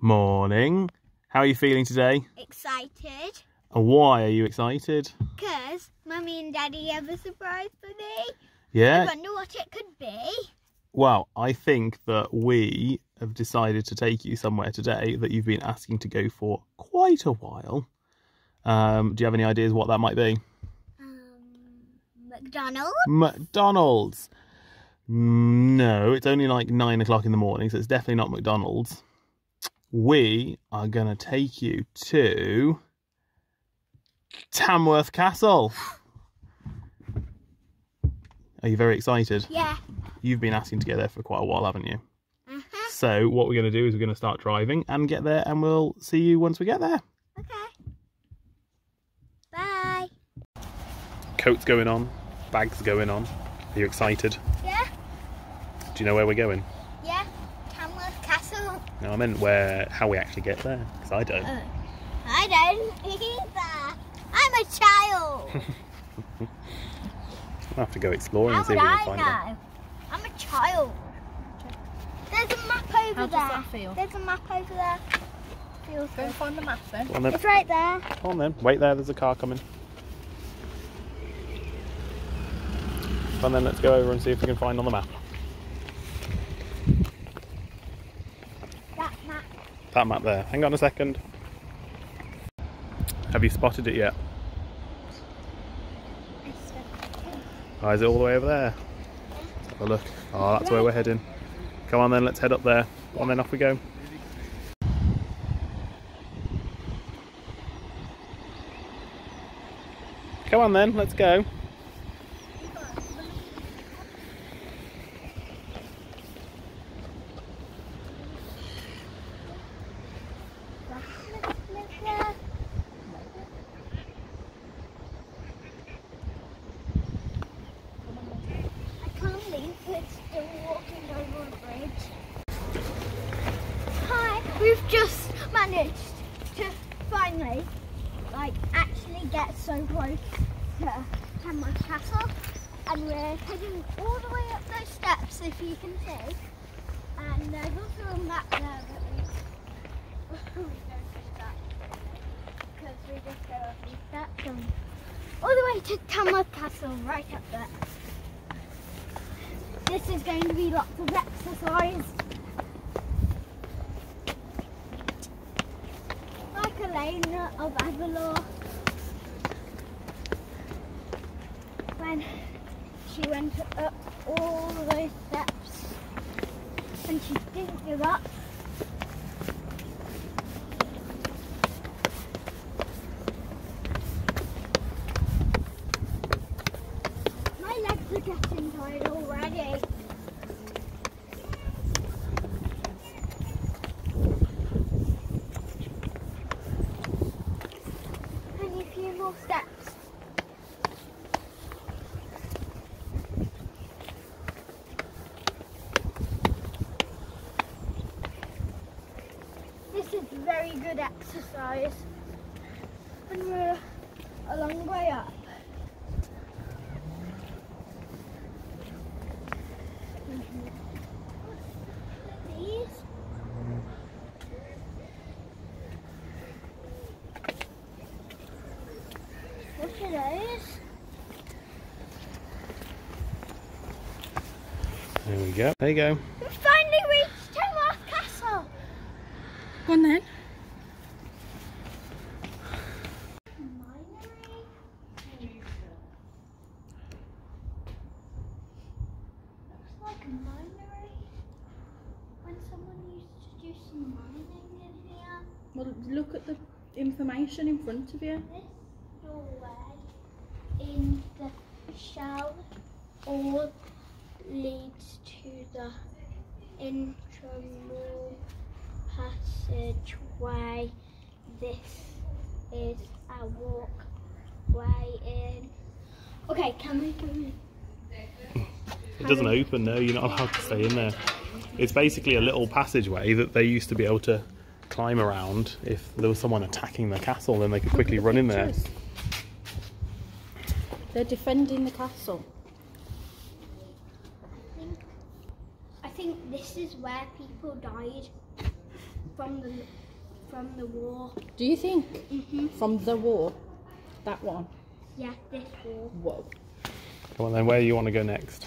Morning. How are you feeling today? Excited And why are you excited? because Mummy and Daddy have a surprise for me. Yeah. I wonder what it could be. Well, I think that we have decided to take you somewhere today that you've been asking to go for quite a while. Um, do you have any ideas what that might be? Um, McDonald's. McDonald's. No, it's only like nine o'clock in the morning, so it's definitely not McDonald's. We are going to take you to Tamworth Castle. Are you very excited? Yeah. You've been asking to get there for quite a while, haven't you? Uh-huh. So, what we're going to do is we're going to start driving and get there, and we'll see you once we get there. Okay. Bye. Coat's going on, bags going on. Are you excited? Yeah. Do you know where we're going? Yeah. No, I meant where, how we actually get there, because I don't. Oh. I don't either. I'm a child. I'll have to go exploring How and see if we I can find know? it. I'm a child. There's a map over How does there. that feel? There's a map over there. Feels Go good. and find the map then. On then. It's right there. Come on then. Wait there, there's a car coming. Come on then, let's go over and see if we can find on the map. That map. That map there. Hang on a second. Have you spotted it yet? Oh, is it all the way over there? Let's have a look. Oh, that's where we're heading. Come on then, let's head up there. On then, off we go. Come on then, let's go. I can't believe we're still walking over a bridge. Hi, we've just managed to finally, like, actually get so close to Castle, and we're heading all the way up those steps, if you can see. And uh, there's also a map there that we, we don't do that because we just go up these steps and all the way to Tamworth Castle, right up there. This is going to be lots of exercise. Like Elena of Avalor. When she went up all those steps and she didn't give up. My legs are getting tired already. A few more steps. This is very good exercise. And we're a long way up. There we go. There you go. We finally reached Tamworth Castle. Go on then. Looks like a minery. When someone used to do some mining in here. Well, look at the information in front of you. This doorway in the shell all leads to the intramural passageway. This is a walkway in. Okay, can we come in? It doesn't open, no, you're not allowed to stay in there. It's basically a little passageway that they used to be able to climb around if there was someone attacking the castle, then they could quickly run in there. They're defending the castle. I think, I think this is where people died. from the from the war. Do you think Mhm. from the war, that one? Yeah, this war. Whoa. Come on then, where do you want to go next?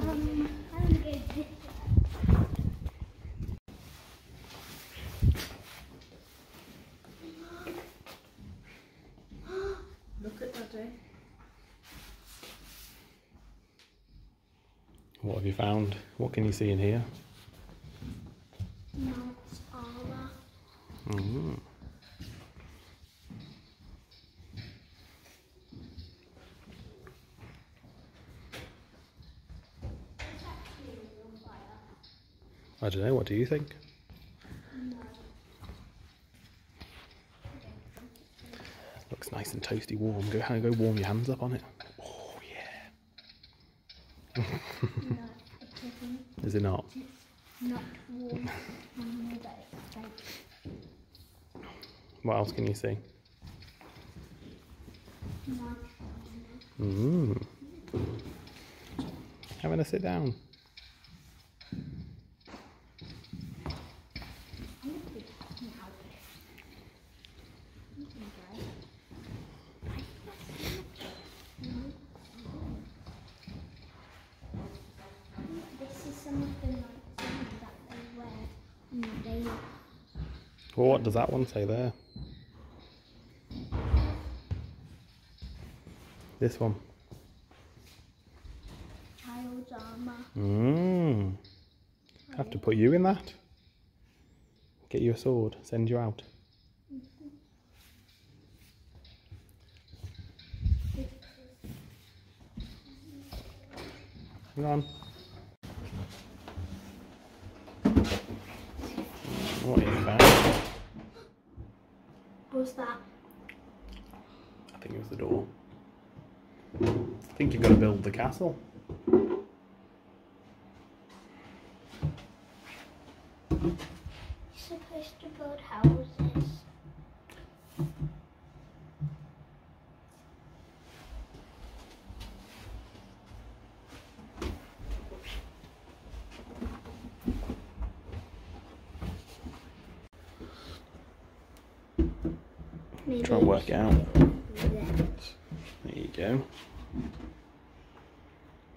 Um, I'm gonna go this Look at Daddy. What have you found? What can you see in here? Knight's armor. Mm. I don't know. What do you think? Looks nice and toasty, warm. Go, go warm your hands up on it. Oh yeah. No, it isn't. Is it not? Not warm. I know that it's fake. What else can you see? Knight's armor. Mm. Having a sit down. This is some of the lights that they wear on the day. Well, what does that one say there? This one. Child's armor. Mm. Have to put you in that. Get you a sword. Send you out. Hang on. What have you What's that? I think it was the door. I think you've got to build the castle. You're supposed to build houses. Maybe Try and work it out. There you go.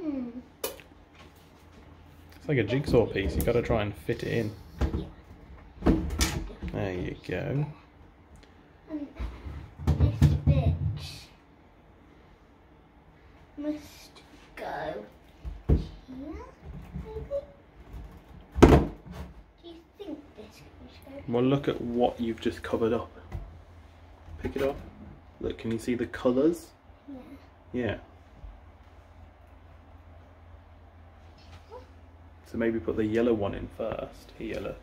Hmm. It's like a jigsaw piece. You've got to try and fit it in. There you go. This bit must go here, maybe? Do you think this must go? Well, look at what you've just covered up. Pick it up. Look, can you see the colours? Yeah. Yeah. So maybe put the yellow one in first. Here, look.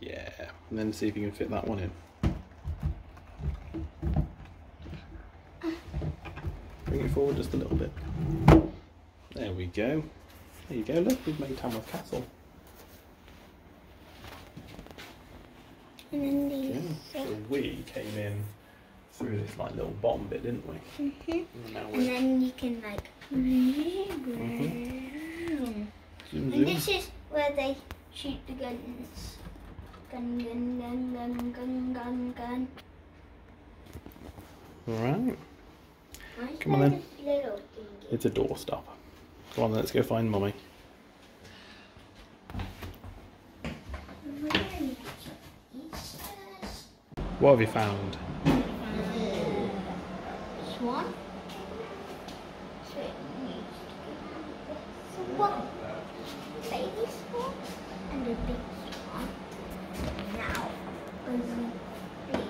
Yeah. And then see if you can fit that one in. Bring it forward just a little bit. There we go. There you go, look, we've made Tamworth Castle. And then Yeah. So we came in through this like little bottom bit, didn't we? hmm And And then you can like. zoom And zoom. this is where they shoot the guns. Gun, gun, gun, gun, gun, gun, gun. Alright. Come on then. It's a doorstop. Go on, let's go find mummy. What have you found? Swan. So it needs to be swan. Baby swan and a big swan. Now, um, big.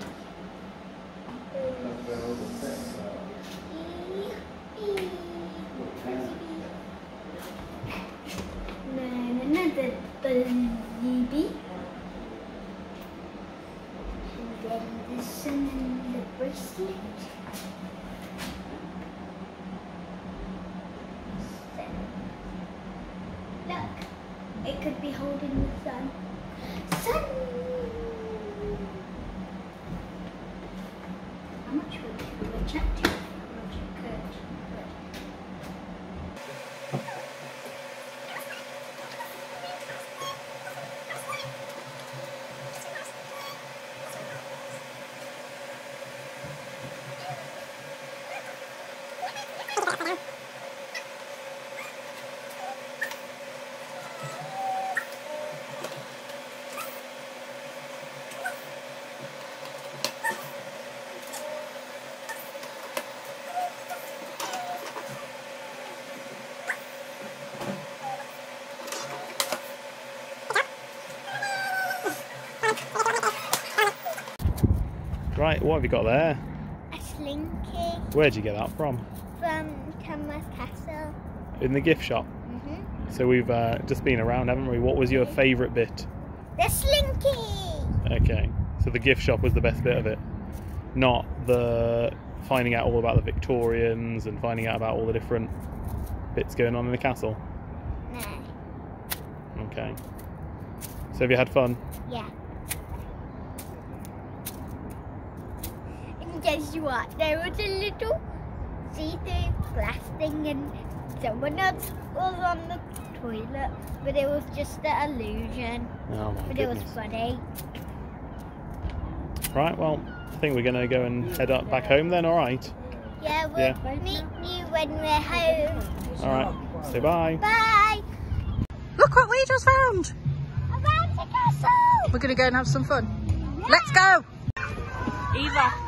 Then another baby. And then the sun and the bracelet. Look, it could be holding the sun. Sun! How much would you attract you? How much it Right, what have you got there? A slinky Where'd you get that from? from Tamworth Castle. In the gift shop. hmm So we've uh, just been around, haven't we? What was your favourite bit? The slinky! Okay, so the gift shop was the best bit of it, not the finding out all about the Victorians and finding out about all the different bits going on in the castle. No. Okay. So have you had fun? Yeah. And guess what? There was a little see-through glass thing and someone else was on the toilet, but it was just an illusion. Oh my But it was funny. Right, well, I think we're going to go and head up back home then, alright? Yeah, we'll Yeah. meet you when we're home. Alright, say bye. Bye! Look what we just found. Around the castle! We're going to go and have some fun. Let's go. Eva.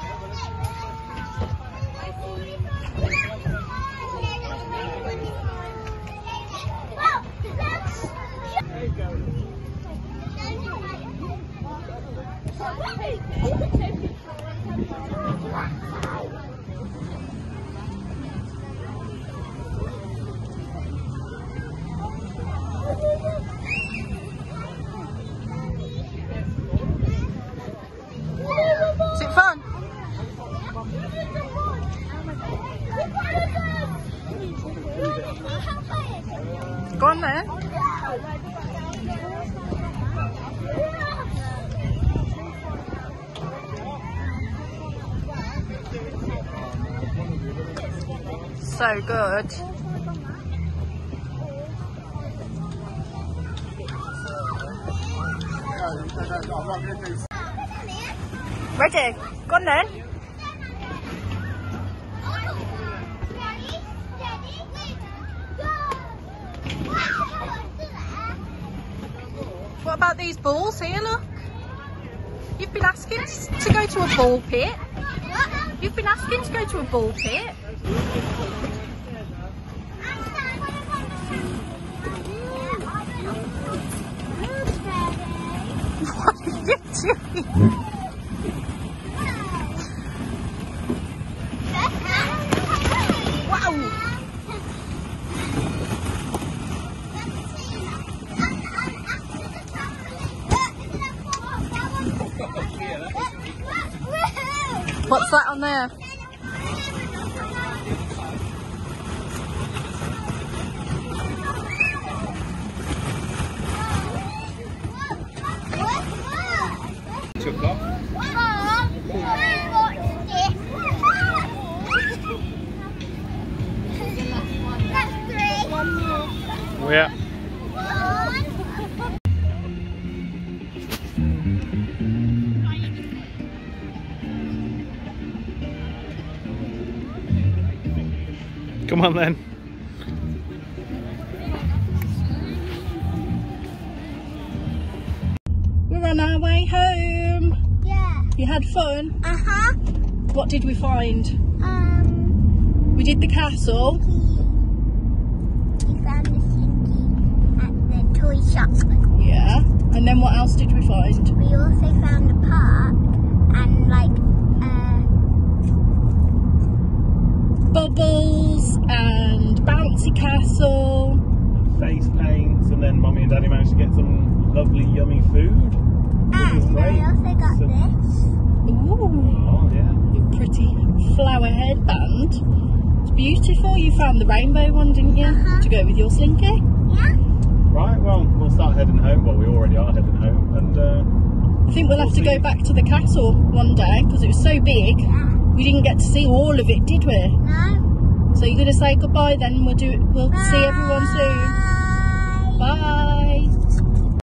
Is it fun? So good. Ready? Go on then. What about these balls here? Look. You've been asking to go to a ball pit. You've been asking to go to a ball pit. Come on then. We're on our way home. Yeah. You had fun. Uh huh. What did we find? Um. We did the castle. We found the slinky at the toy shop. Yeah. And then what else did we find? We also found the park and like uh Bubbles and bouncy castle. Face paints, and then Mummy and Daddy managed to get some lovely, yummy food. and great. I also got So- this. Ooh. Oh yeah. A pretty flower headband. It's beautiful. You found the rainbow one, didn't you? Uh-huh. To go with your slinky. Yeah. Right. Well, we'll start heading home. Well, we already are heading home, and uh, I think we'll have to go back to the castle one day because it was so big. Yeah. We didn't get to see all of it, did we? No. So you're going to say goodbye then. We'll do. We'll Bye. see everyone soon. Bye.